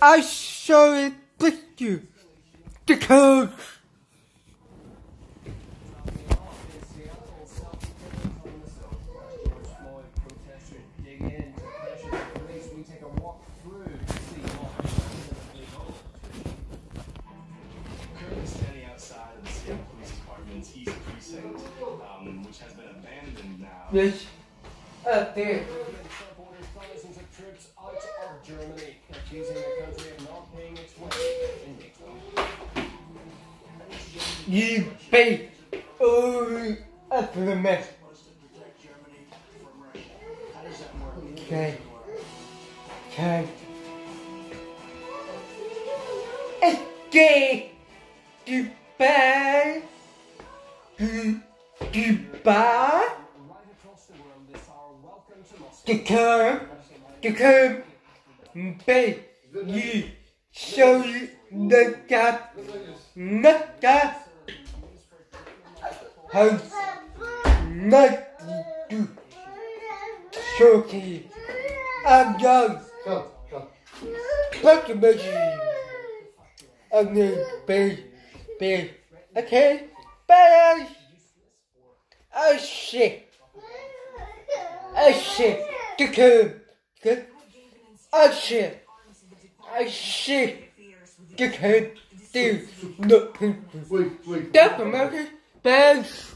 I saw it with you. The coach. Currently standing outside of the Seattle Police Department's East Precinct, um, which has been abandoned now. Yes. Up there. You pay all up to the mess. Okay. Okay. Okay. Goodbye. Good- Goodbye. The come. Come. Pay. You. Show you the gap. Not that. How. Not you. Shorty. I'm young. Come, come. Look at me. I'm the big, big. Okay. Bye. Oh shit. Oh shit. Come. Good. Oh shit. Oh shit. Come. Dude. Look. Wait, wait. That's American. Beijo!